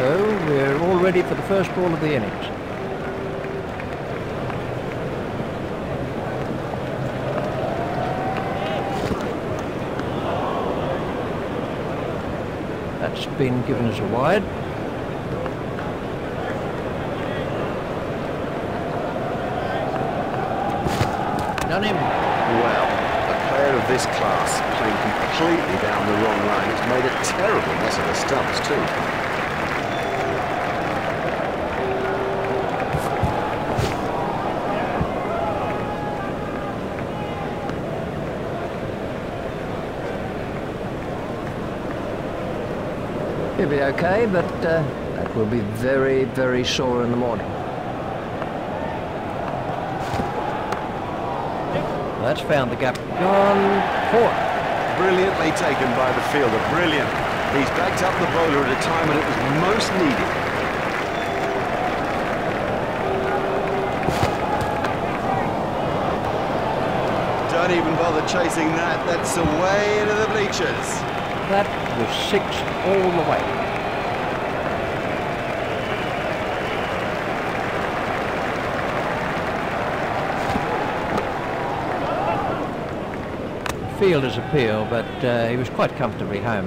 So we're all ready for the first ball of the innings. That's been given as a wide. Done him. Well, a player of this class playing completely down the wrong line. It's made a terrible mess of the stumps too. Be okay, but uh, that will be very, very sore in the morning. That's found the gap. Gone four. Brilliantly taken by the fielder, brilliant. He's backed up the bowler at a time when it was most needed. Don't even bother chasing that, that's away into the bleachers. That was six all the way. Fielder's appeal, but uh, he was quite comfortably home.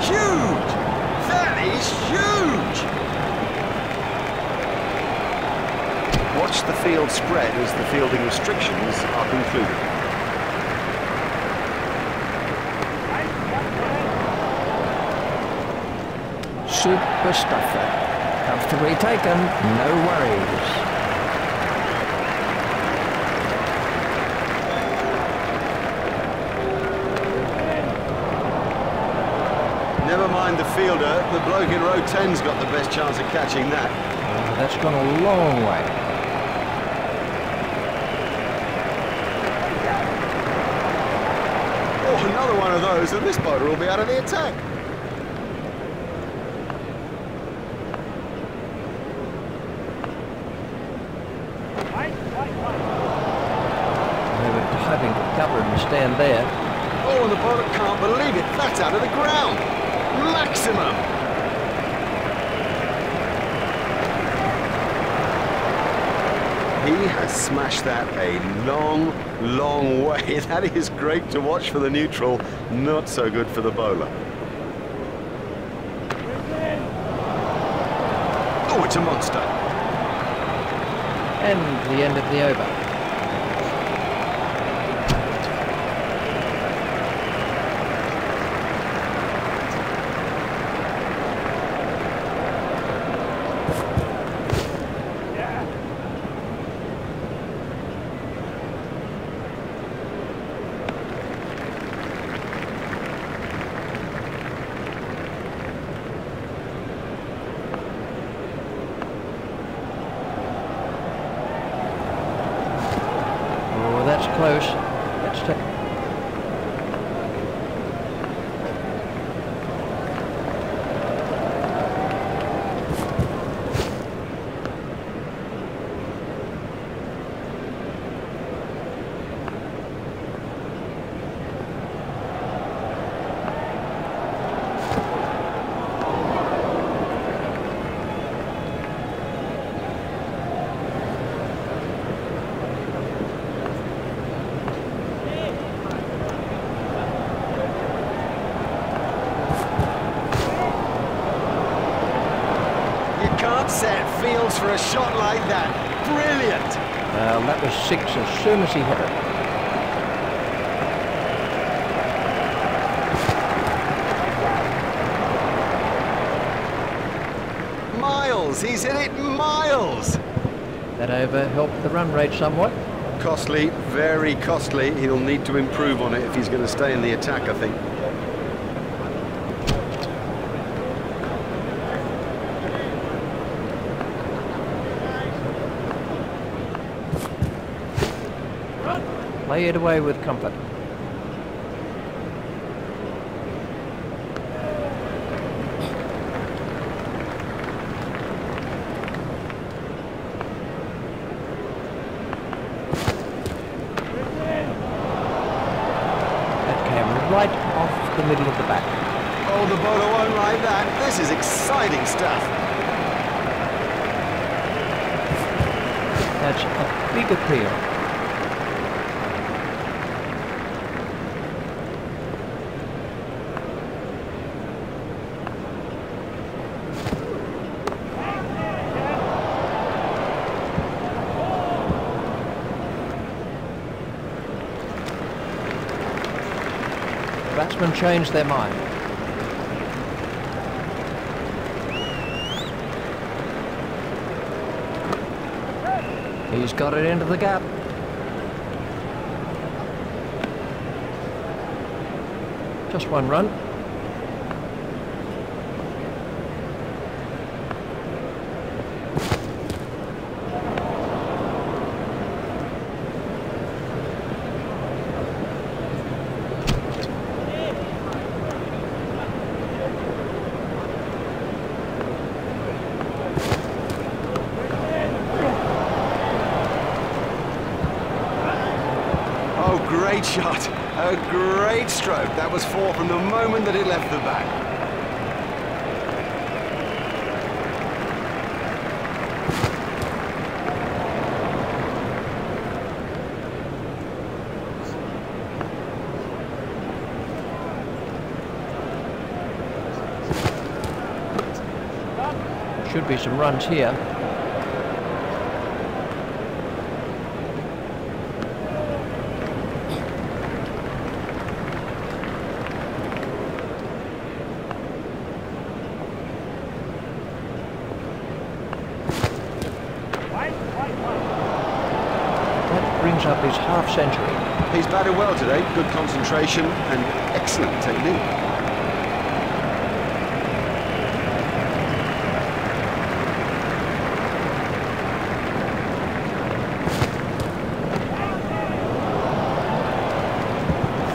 Huge! That is huge! Watch the field spread as the fielding restrictions are concluded. Super stuffer. Comfortably taken, no worries. Never mind the fielder, the bloke in row 10's got the best chance of catching that. Oh, that's gone a long way. Oh another one of those, and this boater will be out of the attack. They were diving to cover and stand there. Oh, and the bowler can't believe it. That's out of the ground. Maximum. He has smashed that a long, long way. That is great to watch for the neutral, not so good for the bowler. Oh, it's a monster. And the end of the over. Close. Let's take set Fields for a shot like that. Brilliant. Well, that was six as soon as he hit it. Miles, he's hit it miles. That over helped the run rate somewhat. Costly, very costly. He'll need to improve on it if he's going to stay in the attack, I think. lay it away with comfort. That came right off the middle of the back. Oh, the boat won't like that. This is exciting stuff. That's a big appeal. Batsmen changed their mind. He's got it into the gap. Just one run. Oh, great shot. A great stroke. That was four from the moment that it left the bat. Should be some runs here. Well today. Good concentration and excellent technique.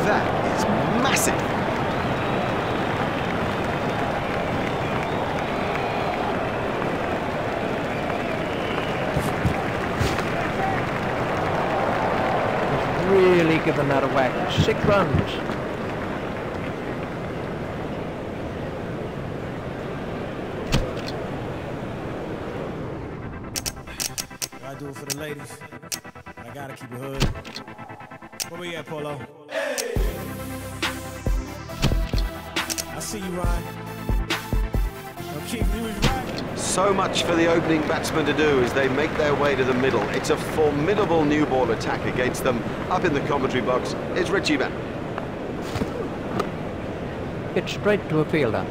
That is massive. Really given that a whack. Six runs. I do it for the ladies. I gotta keep it hood. Where we at, Polo? Hey! I see you, Ryan. So much for the opening batsman to do as they make their way to the middle. It's a formidable new ball attack against them. Up in the commentary box, it's Richie Bat. It's straight to a fielder.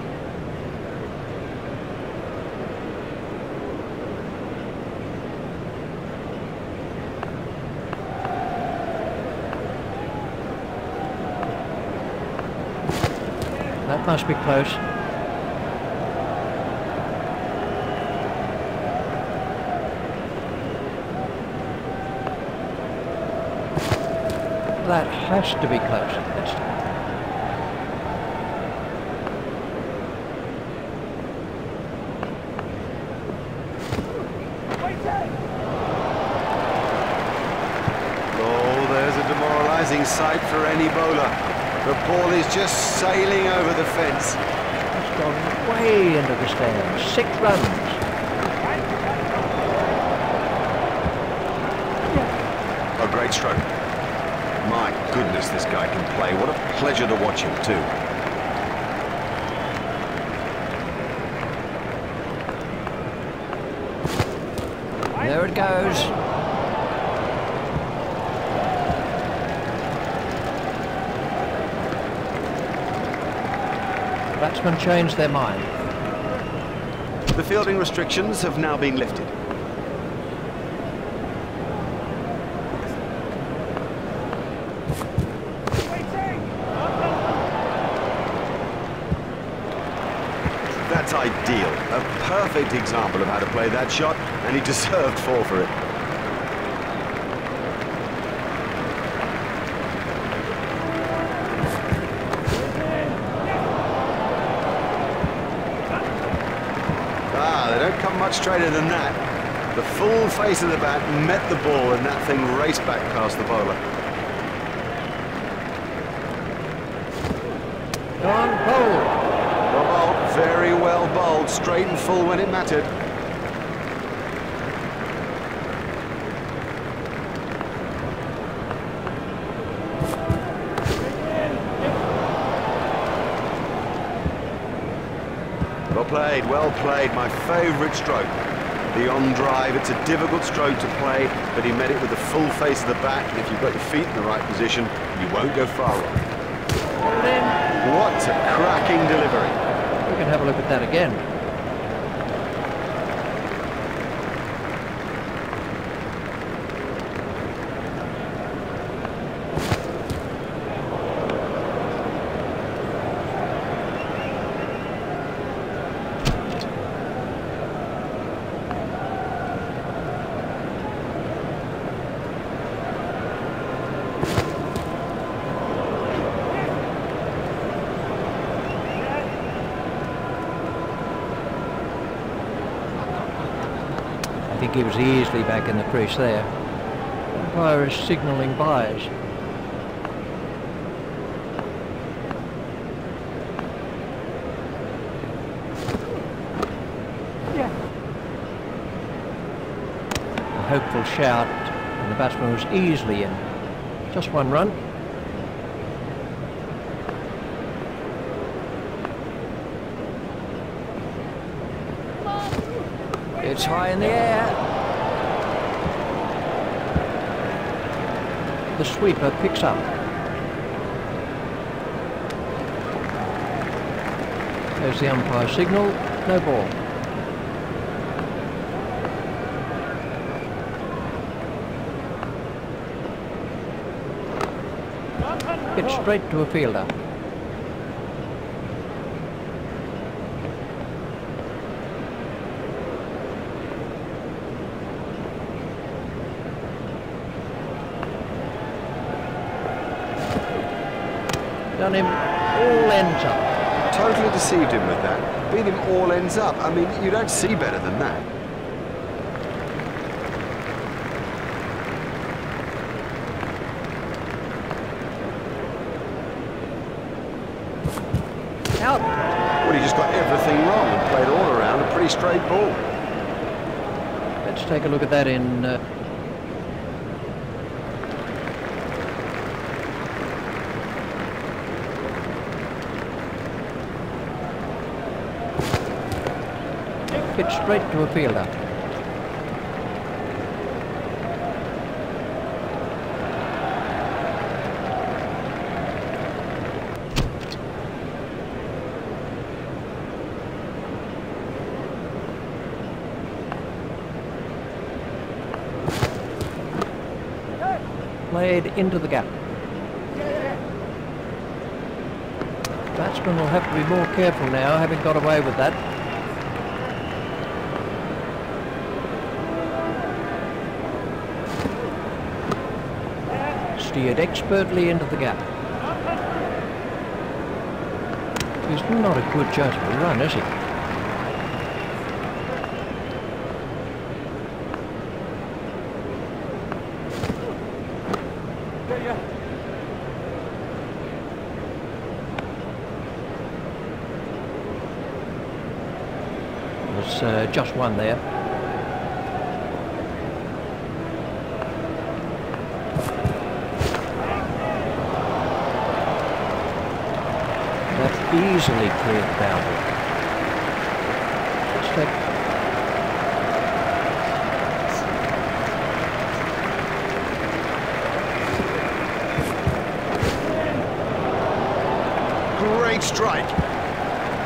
That must be close. That has to be close. That's Oh, there's a demoralising sight for any bowler. The ball is just sailing over the fence. It's gone way into the stands. Six runs. A great stroke. My goodness, this guy can play. What a pleasure to watch him, too. There it goes. Batsmen changed their mind. The fielding restrictions have now been lifted. That's ideal. A perfect example of how to play that shot, and he deserved four for it. Ah, they don't come much straighter than that. The full face of the bat met the ball, and that thing raced back past the bowler. Gone straight and full when it mattered. Well played, well played, my favourite stroke. The on drive, it's a difficult stroke to play, but he met it with the full face of the bat, and if you've got your feet in the right position, you won't go far wrong. What a cracking delivery. We can have a look at that again. He was easily back in the crease there. Umpire is signalling byes. A hopeful shout, and the batsman was easily in. Just one run. It's high in the air. The sweeper picks up. There's the umpire signal. No ball. Hit straight to a fielder. Done him all ends up. Totally deceived him with that. Beat him all ends up. I mean, you don't see better than that. Out. Well, he just got everything wrong and played all around a pretty straight ball. Let's take a look at that in. Uh, straight to a fielder. Played into the gap. Batsman will have to be more careful now, having got away with that. Steered expertly into the gap. He's not a good judge of a run, is he? There's uh, just one there. That's easily cleared the boundary. Let's take Great strike.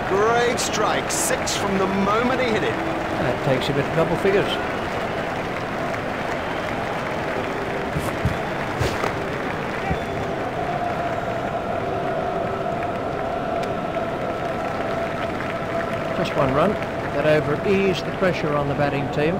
Great strike. Six from the moment he hit it. that takes him into double figures. Just one run. That over eased the pressure on the batting team.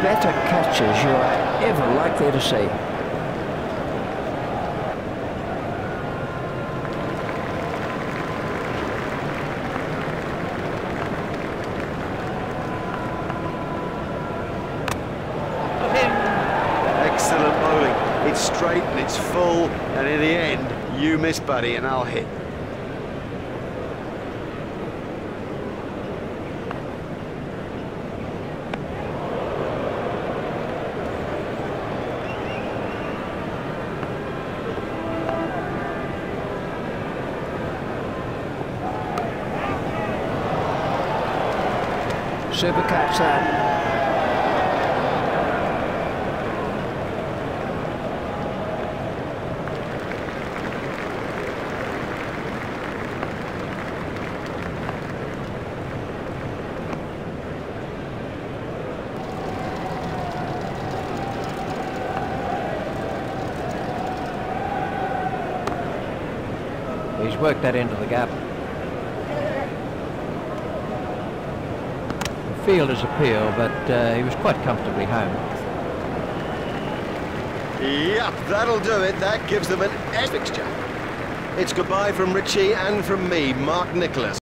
Better catches you are ever likely to see. straight and it's full, and in the end, you miss Buddy and I'll hit. Super catch that. Worked that into the gap. The field is appeal, but uh, he was quite comfortably home. Yep, that'll do it. That gives them an fixture. It's goodbye from Richie and from me, Mark Nicholas.